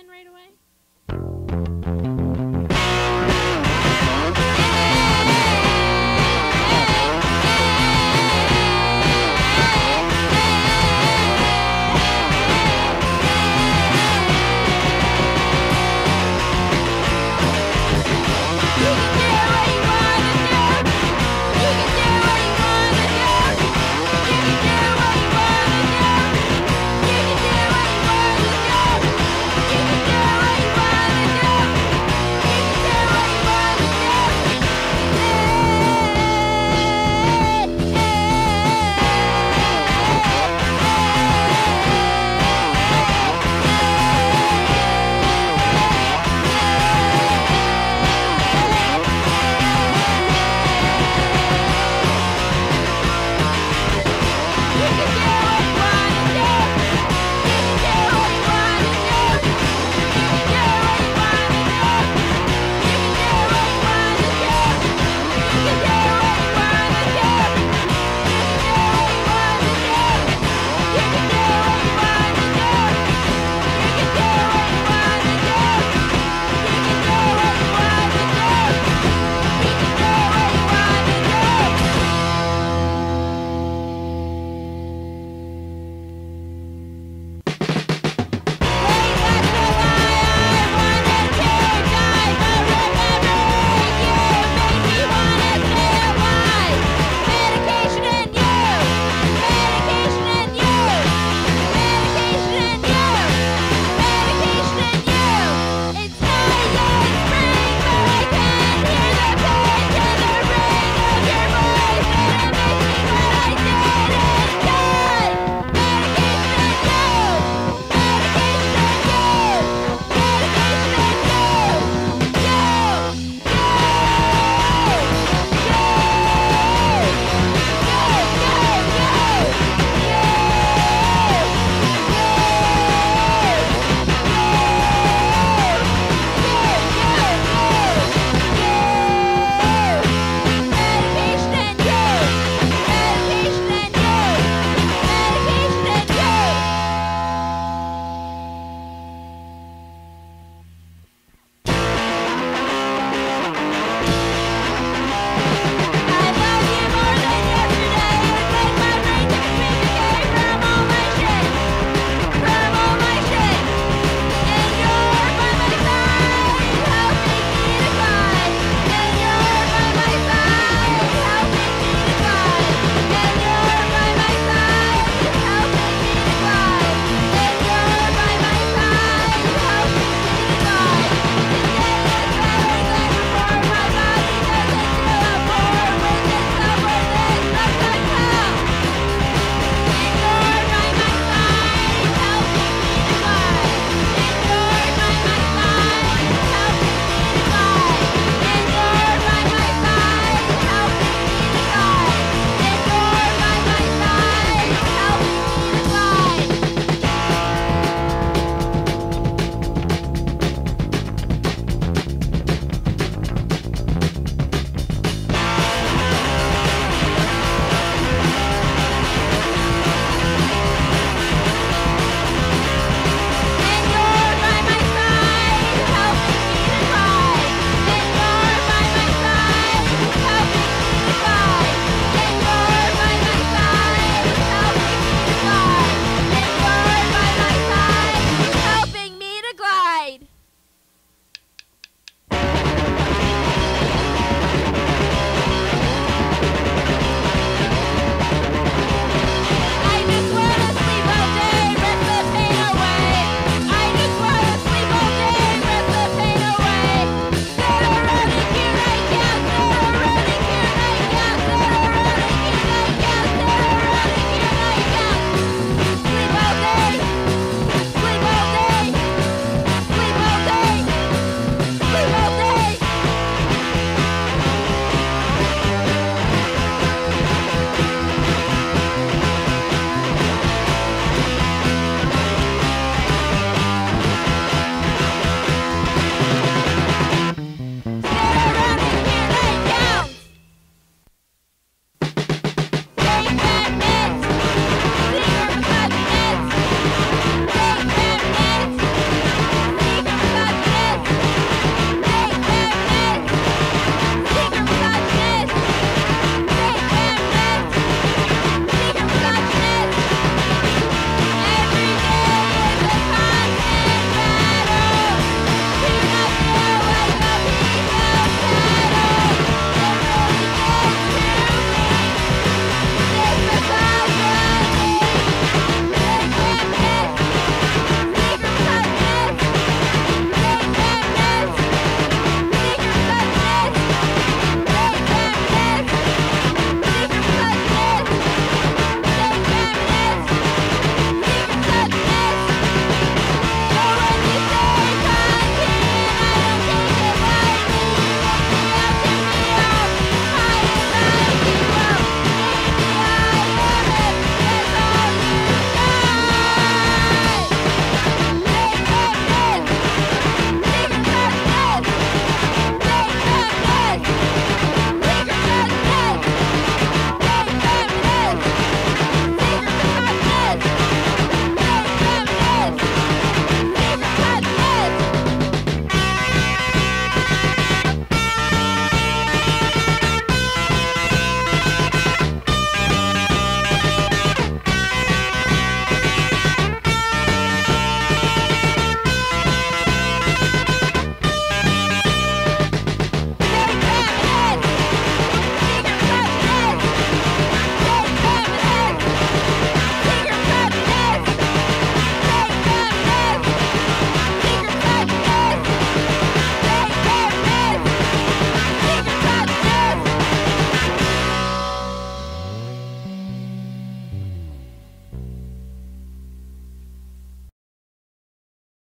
in right away?